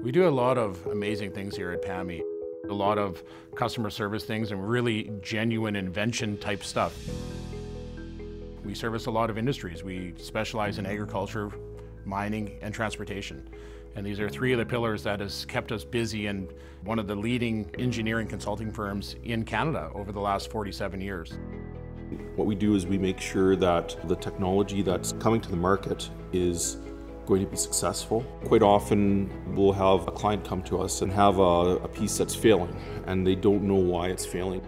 We do a lot of amazing things here at PAMI. A lot of customer service things and really genuine invention type stuff. We service a lot of industries. We specialize in agriculture, mining, and transportation. And these are three of the pillars that has kept us busy and one of the leading engineering consulting firms in Canada over the last 47 years. What we do is we make sure that the technology that's coming to the market is going to be successful. Quite often we'll have a client come to us and have a, a piece that's failing and they don't know why it's failing.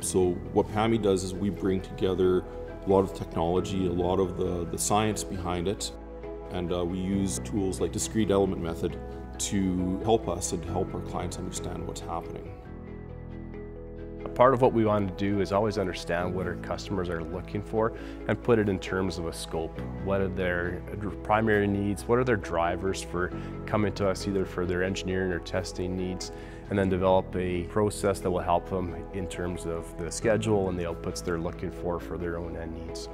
So what PAMI does is we bring together a lot of technology, a lot of the, the science behind it, and uh, we use tools like discrete element method to help us and help our clients understand what's happening. A part of what we want to do is always understand what our customers are looking for and put it in terms of a scope. What are their primary needs? What are their drivers for coming to us either for their engineering or testing needs? And then develop a process that will help them in terms of the schedule and the outputs they're looking for for their own end needs.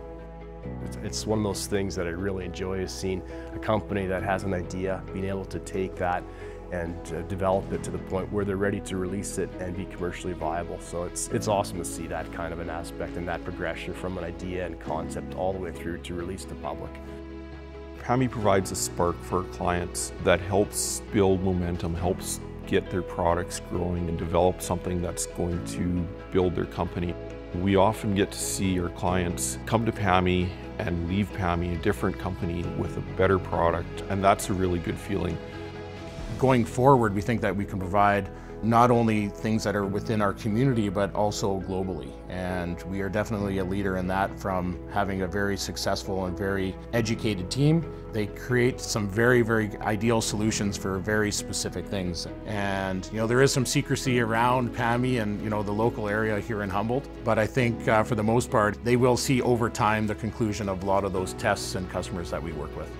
It's one of those things that I really enjoy is seeing a company that has an idea, being able to take that and uh, develop it to the point where they're ready to release it and be commercially viable. So it's, it's awesome to see that kind of an aspect and that progression from an idea and concept all the way through to release to public. PAMI provides a spark for clients that helps build momentum, helps get their products growing and develop something that's going to build their company. We often get to see our clients come to PAMI and leave PAMI, a different company, with a better product, and that's a really good feeling. Going forward, we think that we can provide not only things that are within our community, but also globally. And we are definitely a leader in that from having a very successful and very educated team. They create some very, very ideal solutions for very specific things. And, you know, there is some secrecy around PAMI and, you know, the local area here in Humboldt. But I think uh, for the most part, they will see over time the conclusion of a lot of those tests and customers that we work with.